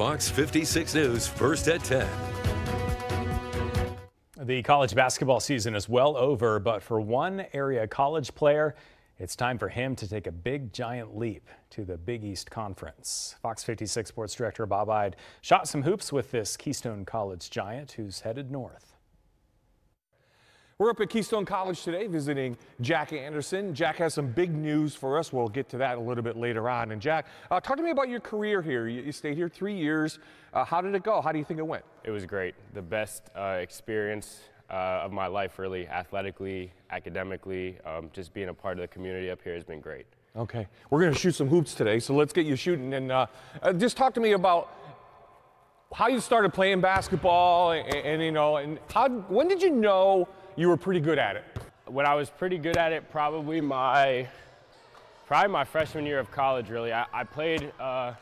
Fox 56 News, first at 10. The college basketball season is well over, but for one area college player, it's time for him to take a big giant leap to the Big East Conference. Fox 56 Sports Director Bob Ide shot some hoops with this Keystone College giant who's headed north. We're up at Keystone College today visiting Jack Anderson. Jack has some big news for us. We'll get to that a little bit later on. And Jack, uh, talk to me about your career here. You, you stayed here three years. Uh, how did it go? How do you think it went? It was great. The best uh, experience uh, of my life, really, athletically, academically, um, just being a part of the community up here has been great. Okay. We're going to shoot some hoops today, so let's get you shooting. And uh, uh, just talk to me about how you started playing basketball and, and you know, and how, when did you know you were pretty good at it? When I was pretty good at it, probably my, probably my freshman year of college, really. I, I played, uh,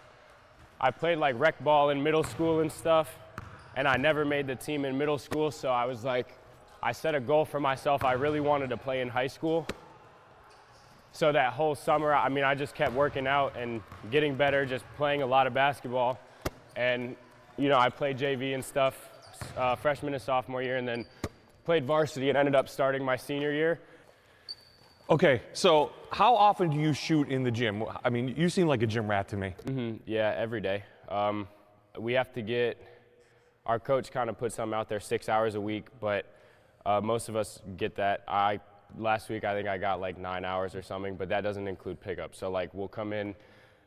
I played like rec ball in middle school and stuff, and I never made the team in middle school, so I was like, I set a goal for myself. I really wanted to play in high school. So that whole summer, I mean, I just kept working out and getting better, just playing a lot of basketball. And, you know, I played JV and stuff uh, freshman and sophomore year, and then played varsity and ended up starting my senior year. Okay, so how often do you shoot in the gym? I mean, you seem like a gym rat to me. Mm-hmm. Yeah, every day. Um, we have to get, our coach kind of puts some out there six hours a week, but uh, most of us get that. I Last week, I think I got like nine hours or something, but that doesn't include pickup. So, like, we'll come in,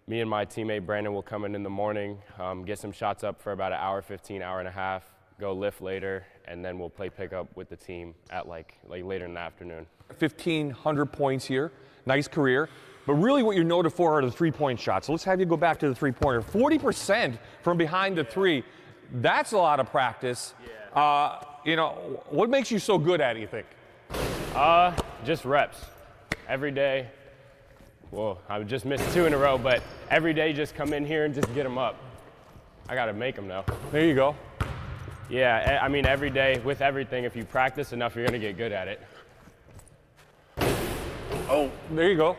me and my teammate Brandon will come in in the morning, um, get some shots up for about an hour 15, hour and a half, go lift later, and then we'll play pickup with the team at like, like later in the afternoon. 1,500 points here. Nice career. But really, what you're noted for are the three point shots. So let's have you go back to the three pointer. 40% from behind the three. That's a lot of practice. Yeah. Uh, you know, what makes you so good at it, you think? Uh, just reps. Every day. Well, I just missed two in a row, but every day just come in here and just get them up. I got to make them now. There you go. Yeah, I mean, every day with everything, if you practice enough, you're going to get good at it. Oh, there you go.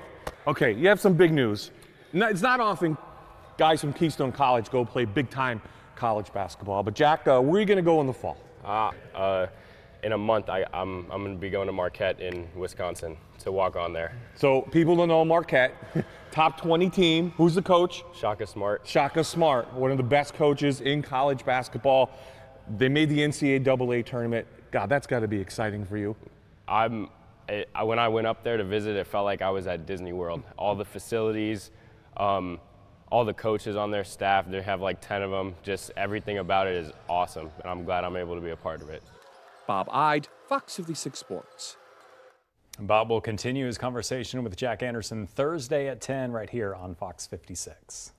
Okay, you have some big news. It's not often guys from Keystone College go play big time college basketball, but Jack, uh, where are you going to go in the fall? Uh, uh, in a month, I, I'm, I'm going to be going to Marquette in Wisconsin to walk on there. So people don't know Marquette, top 20 team. Who's the coach? Shaka Smart. Shaka Smart, one of the best coaches in college basketball. They made the NCAA tournament. God, that's got to be exciting for you. I'm. It, when I went up there to visit, it felt like I was at Disney World. All the facilities, um, all the coaches on their staff, they have like 10 of them. Just everything about it is awesome, and I'm glad I'm able to be a part of it. Bob Ide, Fox 56 Sports. Bob will continue his conversation with Jack Anderson Thursday at 10 right here on Fox 56.